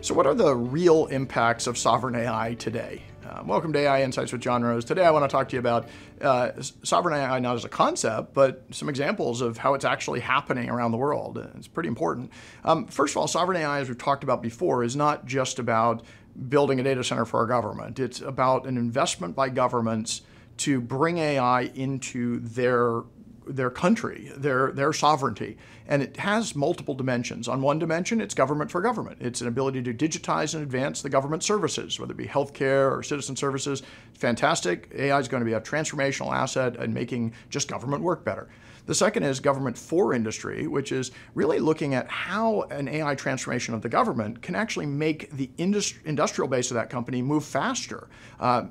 So, what are the real impacts of sovereign AI today? Uh, welcome to AI Insights with John Roese. Today, I want to talk to you about uh, sovereign AI not as a concept, but some examples of how it's actually happening around the world. It's pretty important. Um, first of all, sovereign AI, as we've talked about before, is not just about building a data center for our government. It's about an investment by governments to bring AI into their their country, their their sovereignty, and it has multiple dimensions. On one dimension, it's government for government. It's an ability to digitize and advance the government services, whether it be healthcare or citizen services. Fantastic. AI is going to be a transformational asset in making just government work better. The second is government for industry, which is really looking at how an AI transformation of the government can actually make the industri- industrial base of that company move faster. Uh,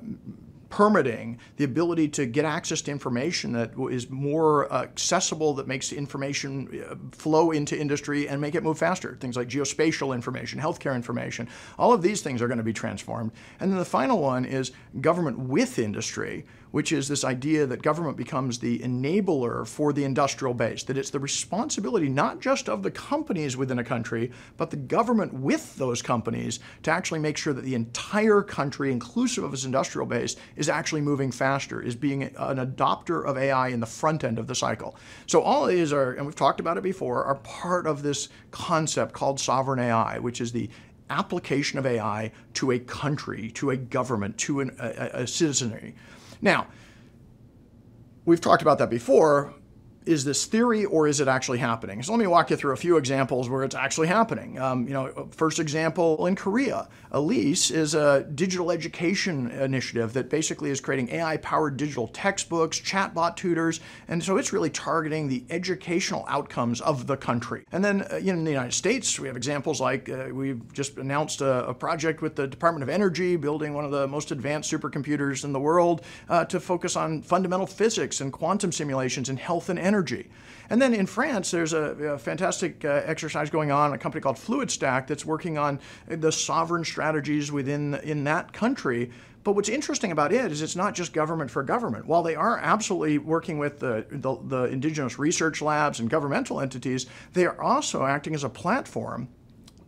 permitting, the ability to get access to information that is more accessible, that makes information uh, flow into industry and make it move faster. Things like geospatial information, healthcare information, all of these things are going to be transformed. And then the final one is government with industry, which is this idea that government becomes the enabler for the industrial base, that it's the responsibility not just of the companies within a country, but the government with those companies to actually make sure that the entire country, inclusive of its industrial base, is actually moving faster, is being an adopter of AI in the front end of the cycle. So all of these are, and we've talked about it before, are part of this concept called sovereign AI, which is the application of AI to a country, to a government, to an, a, a citizenry. Now, we've talked about that before is this theory or is it actually happening? So let me walk you through a few examples where it's actually happening. Um, you know, first example in Korea, Elise is a digital education initiative that basically is creating AI-powered digital textbooks, chatbot tutors, and so it's really targeting the educational outcomes of the country. And then uh, in the United States, we have examples like uh, we've just announced a, a, project with the Department of Energy building one of the most advanced supercomputers in the world uh, to focus on fundamental physics and quantum simulations in health and energy energy. And then in France, there's a, a fantastic uh, exercise going on, a company called FluidStack that's working on the sovereign strategies within in that country. But what's interesting about it is it's not just government for government. While they are absolutely working with the, the, the indigenous research labs and governmental entities, they are also acting as a platform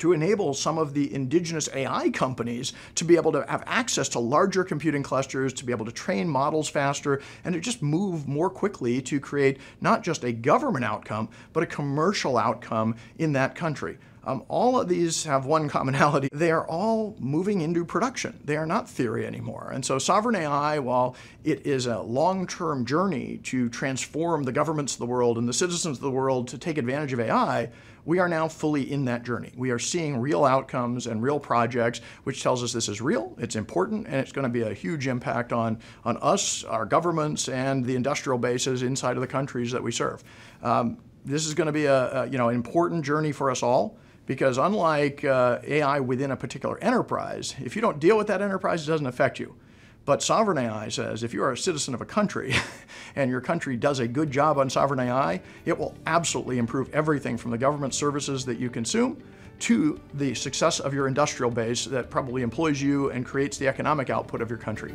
to enable some of the indigenous AI companies to be able to have access to larger computing clusters, to be able to train models faster, and to just move more quickly to create not just a government outcome, but a commercial outcome in that country. Um, all of these have one commonality. They are all moving into production. They are not theory anymore. And so sovereign AI, while it is a long-term journey to transform the governments of the world and the citizens of the world to take advantage of AI, we are now fully in that journey. We are seeing real outcomes and real projects, which tells us this is real, it's important, and it's going to be a huge impact on, on us, our governments, and the industrial bases inside of the countries that we serve. Um, this is going to be a, a you know an important journey for us all because unlike uh, AI within a particular enterprise, if you don't deal with that enterprise, it doesn't affect you. But sovereign AI says if you are a citizen of a country and your country does a good job on sovereign AI, it will absolutely improve everything from the government services that you consume to the success of your industrial base that probably employs you and creates the economic output of your country.